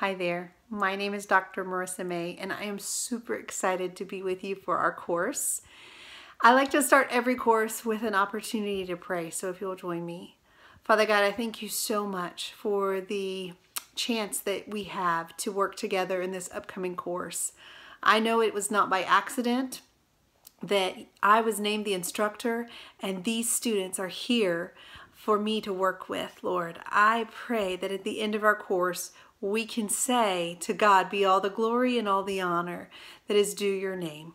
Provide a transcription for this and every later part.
Hi there, my name is Dr. Marisa May, and I am super excited to be with you for our course. I like to start every course with an opportunity to pray, so if you'll join me. Father God, I thank you so much for the chance that we have to work together in this upcoming course. I know it was not by accident that I was named the instructor, and these students are here for me to work with, Lord. I pray that at the end of our course, we can say to God be all the glory and all the honor that is due your name.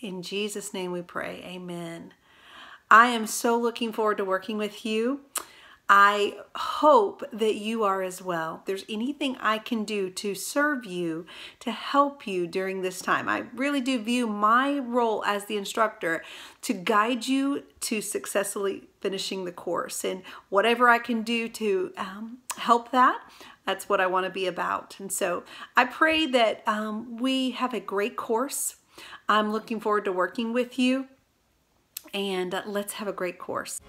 In Jesus' name we pray. Amen. I am so looking forward to working with you. I hope that you are as well. If there's anything I can do to serve you, to help you during this time. I really do view my role as the instructor to guide you to successfully finishing the course. And whatever I can do to um, help that, that's what I want to be about. And so I pray that um, we have a great course. I'm looking forward to working with you. And uh, let's have a great course.